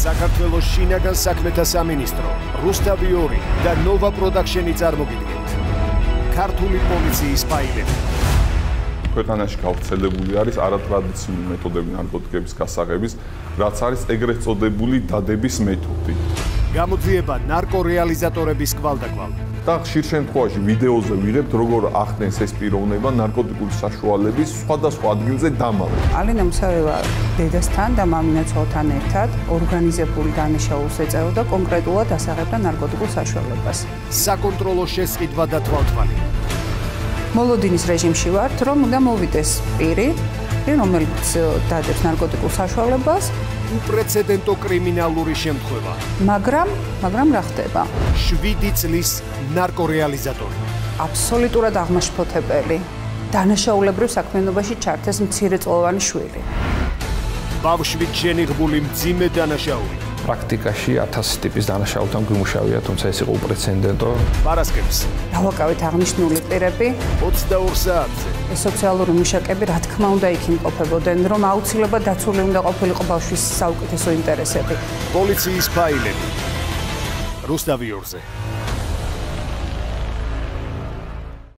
საქართველოს შინაგან საქმეთა სამინისტრო, რუსთავი 2 და ნოვა პროდაქშენი წარმოგიდგენთ. ქართული პოლიციის ფაილები. ქვეყანაში გავრცელებული არის არატრადიციული მეთოდები ნარკოტიკების გასაღების, რაც არის ეგრეთ წოდებული დადების მეთოდი. გამოძიება ნარკორეალიზატორების კვალდაკვალ. და ხშირ შემთხვევაში ვიდეოზე ვიღებთ როგორ ახდენს ეს პიროვნება ნარკოტიკული საშუალების სხვადასხვა ადგილზე დამალ. ალინა მუსავევა დედასთან და მამინაცოლთან ერთად ორგანიზებული დანაშაულს ეწეოდა კონკრეტულად ასაღებდა ნარკოტიკულ საშუალებას. საკონტროლო შესყიდვა და თვალთვალი. მოლოდინის რეჟიმში ვართ, რომ უნდა მოვიდეს პირი, რომელიც დადებს ნარკოტიკულ საშუალებას უპრეცედენტო კრიმინალური შემთხვევა. მაგრამ, მაგრამ რა ხდება? 7 წლის ნარკორეალიზატორი. აბსოლუტურად აღმაშფოთებელი. დანაშაულებრივ საქმიანობაში ჩართეს მცირეწლოვანი შვილი. ბავშვით შენიღბული მძიმე დანაშაული. პრაქტიკაში 1000 ტიპის დანაშაულთან გვიმუშავია, თუმცა ეს იყო უპრეცედენტო. პარასკევს. დავაკავეთ აღნიშნული პირები 22 საათზე. ეს სოციალური მუშაკები რა თქმა უნდა იქ იმყოფებოდნენ, რომ აუცილებლად დაცული უნდა ყოფილიყო ბავშვის საუკეთესო ინტერესები. პოლიციის ფაილები. რუსთავი 2-ზე.